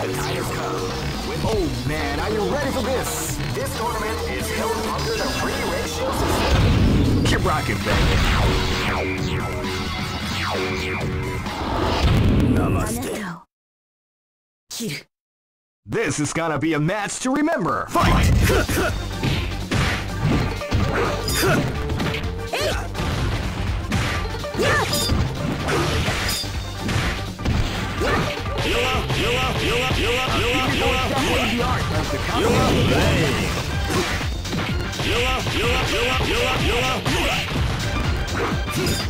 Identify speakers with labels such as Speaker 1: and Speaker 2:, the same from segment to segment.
Speaker 1: The time has come. With oh man, are you ready for this? This tournament is held under the free ratio system. Keep rocking, baby. Namaste. This is gonna be a match to remember. Fight! art of the You're brave. You're, you're, you're, you're, you're, you're.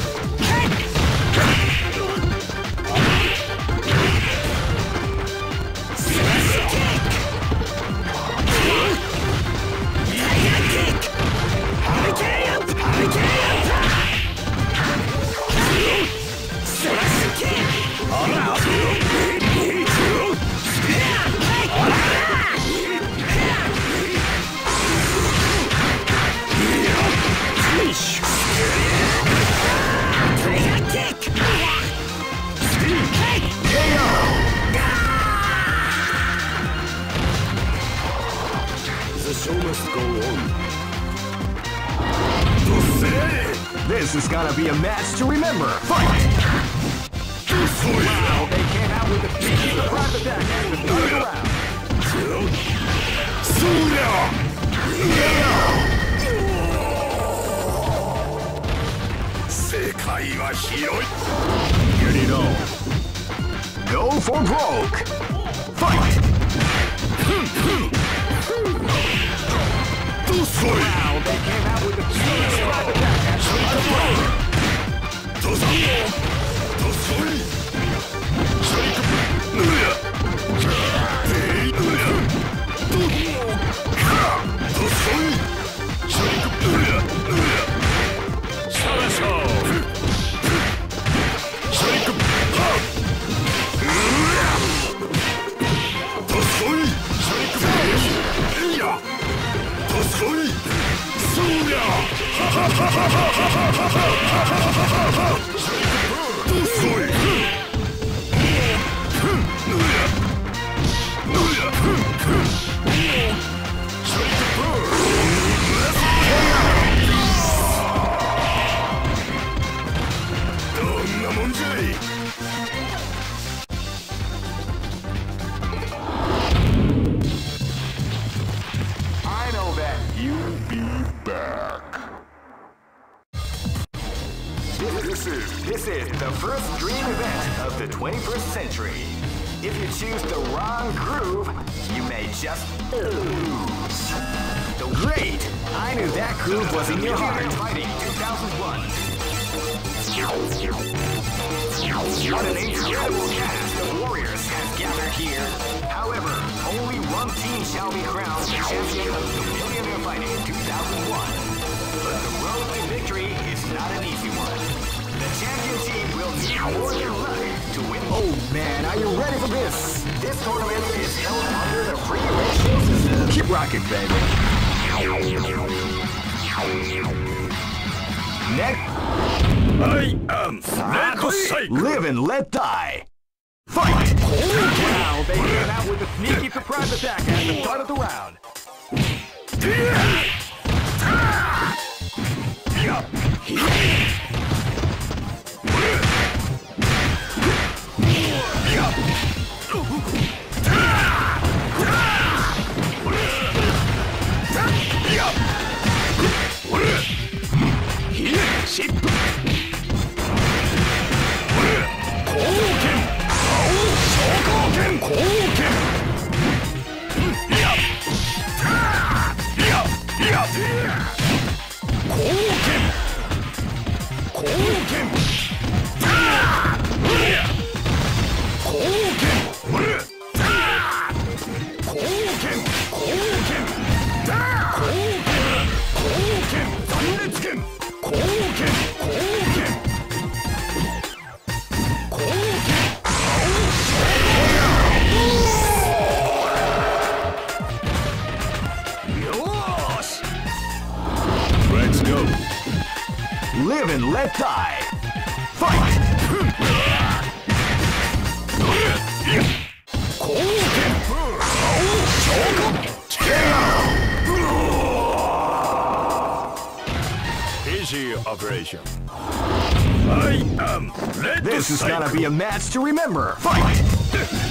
Speaker 2: go on.
Speaker 1: This is gonna be a match to remember. Fight! Wow, they came out with a big private attack at the third round. Go for broke! Wow, they came out with a surprise attack at the this is the first dream event of the 21st century. If you choose the wrong groove, you may just lose. The great! I knew that groove was in your heart. Fighting 2001. What an incredible cast of warriors has gathered here. However, only one team shall be crowned champion of the Millionaire Fighting 2001. But the road to victory is not an easy one. Champion team will need more than luck to win.
Speaker 3: Oh man, are you ready for this?
Speaker 1: This tournament is held under the free ratio system.
Speaker 3: Keep rocking, baby. Next,
Speaker 4: I am Red
Speaker 3: live and let die. Fight!
Speaker 2: Wow, they came out with a sneaky surprise attack at the start of the round.
Speaker 3: Let die. Fight!
Speaker 4: Easy operation. I am Red
Speaker 3: This is gonna be a match to remember. Fight!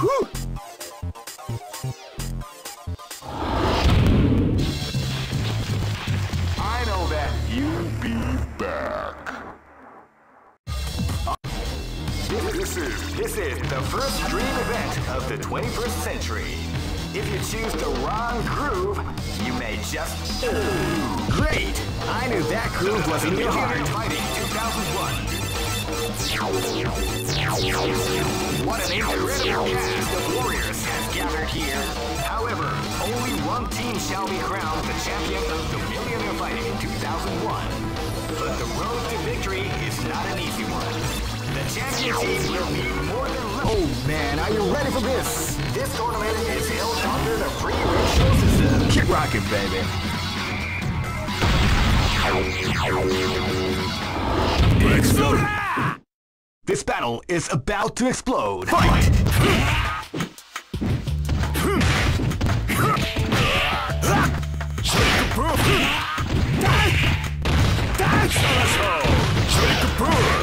Speaker 1: I know that you'll be back. This is this is the first dream event of the 21st century. If you choose the wrong groove, you may just.
Speaker 3: Great! I knew that groove was in your heart.
Speaker 1: Fighting 2001. What an incredible cast of warriors has gathered here. However, only one team shall be crowned the champion of the Millionaire Fighting in 2001. But the road to victory is not an easy one. The champion team will need more than little.
Speaker 3: Oh man, are you ready for this?
Speaker 1: This tournament is held under the free ratio system.
Speaker 3: Keep rocking, baby.
Speaker 2: Explode!
Speaker 3: This battle is about to explode. Fight!
Speaker 2: Shake a proof! Dance! Dance! Shake proof!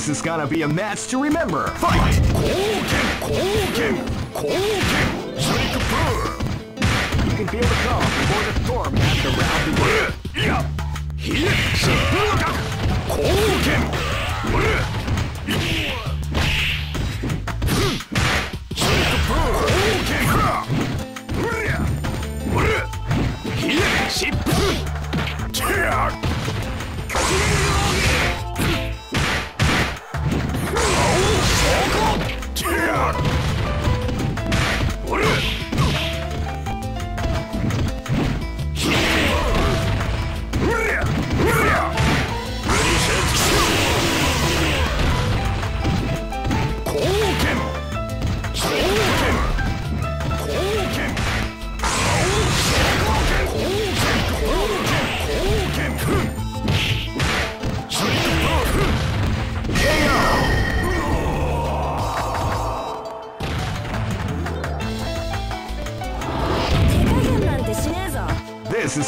Speaker 3: This is gonna be a match to remember. Fight!
Speaker 5: You can feel the calm before the storm has the round.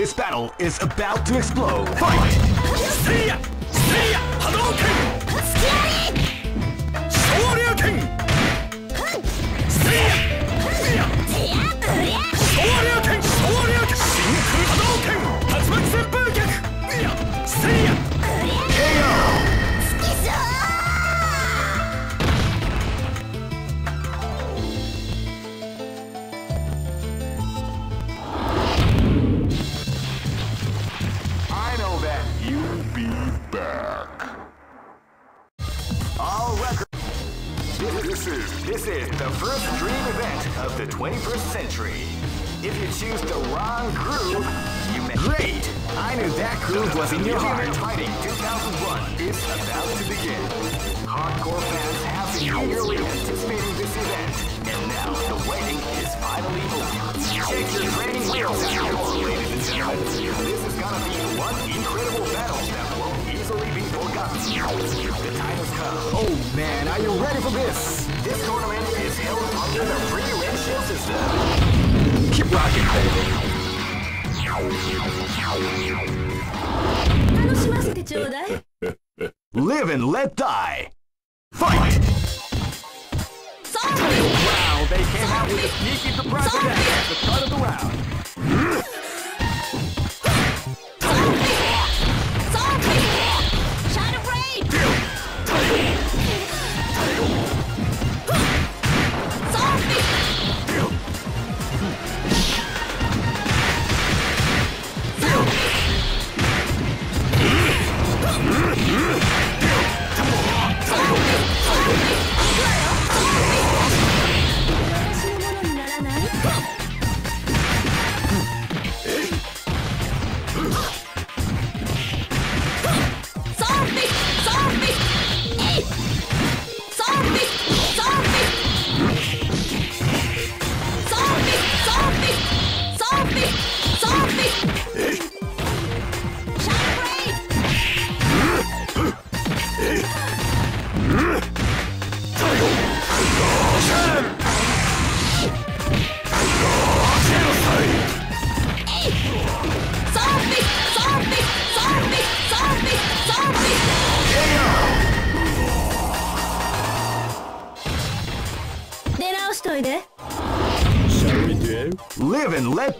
Speaker 3: This battle is about to explode. Fight!
Speaker 1: Seiya! Seiya! Hadouken! Scary! Shoryuken! Seiya! Seiya! Seiya! This is the first dream event of the 21st century. If you choose the wrong groove, you may.
Speaker 3: Great! I knew that groove was in your heart.
Speaker 1: Fighting 2001 is about to begin. Hardcore fans have been eagerly anticipating this event, and now the waiting is finally over. Take your training wheels out door, ladies and gentlemen. This is gonna be one incredible battle that won't easily be forgotten. The time has come.
Speaker 3: Oh man, are you ready for this?
Speaker 1: This tournament is held under the free ratio system.
Speaker 3: Keep rocking, baby. Live and let die. Fight!
Speaker 6: Zombie!
Speaker 5: Wow, they came out with a sneaky surprise attack at the start of the round.
Speaker 3: Let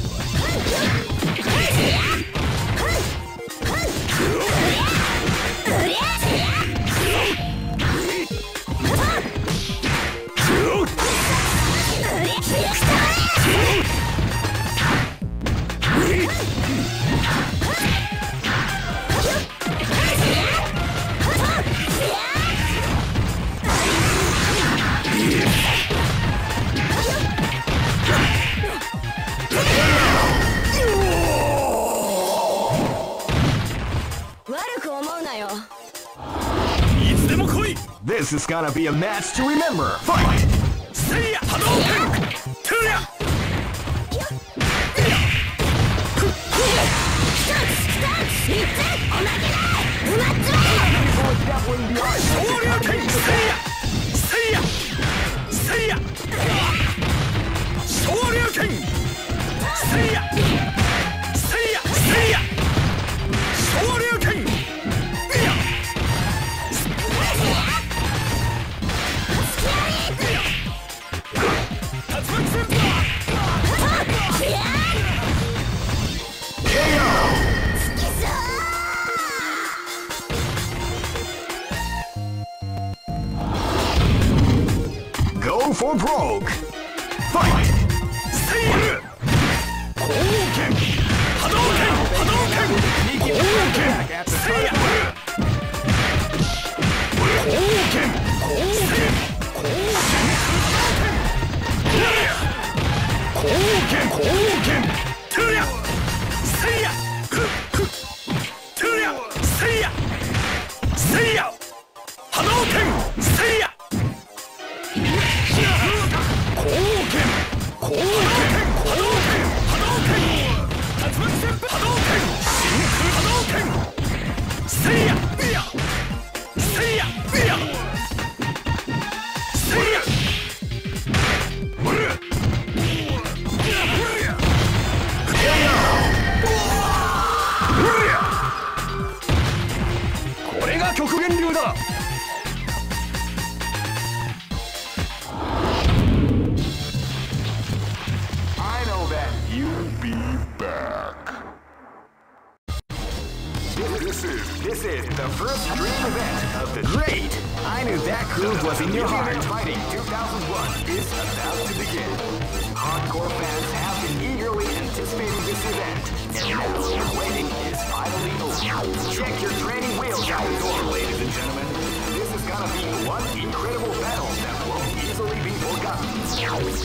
Speaker 3: This is gonna be a match to remember. Fight!
Speaker 2: せいや波動拳トゥヤ昇竜拳せいやせいやせいや昇竜拳せいや
Speaker 3: for broke! Fight!
Speaker 2: せいや光剣波動拳波動拳光剣せいや光剣光剣光剣光剣ト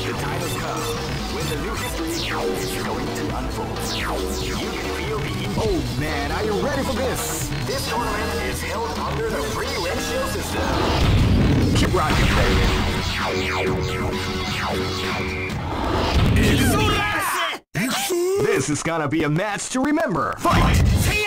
Speaker 1: The time has come when the new history is going to unfold. You can feel the
Speaker 3: Oh man, are you ready for this?
Speaker 1: This tournament is held under the free ratio
Speaker 2: system. Keep rocking, baby. This is gonna be a match to remember. Fight! See!